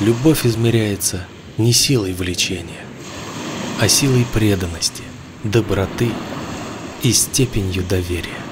Любовь измеряется не силой влечения, а силой преданности, доброты и степенью доверия.